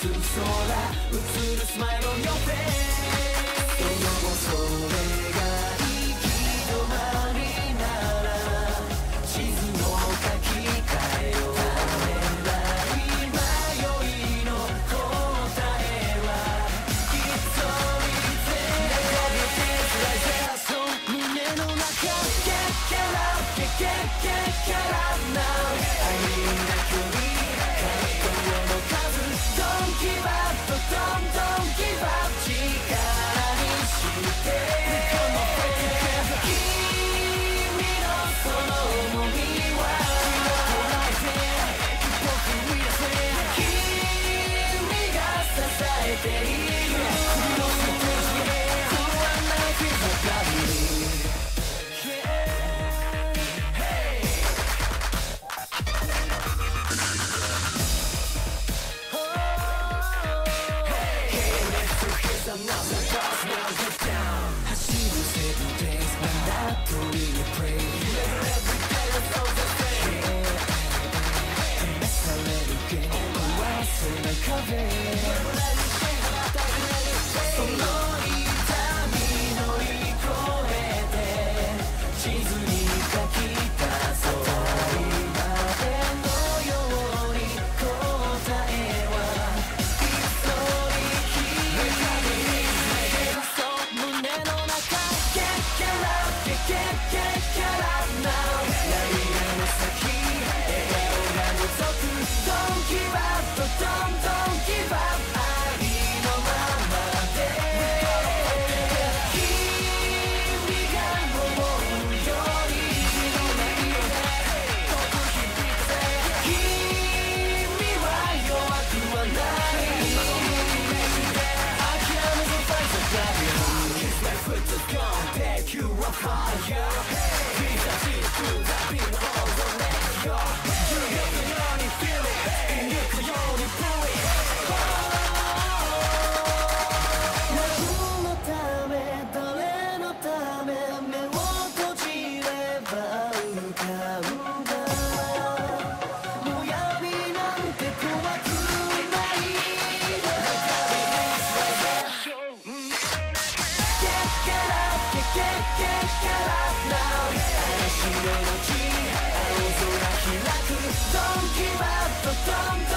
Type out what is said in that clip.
するそうだ映るスマイルを Don't give up, don't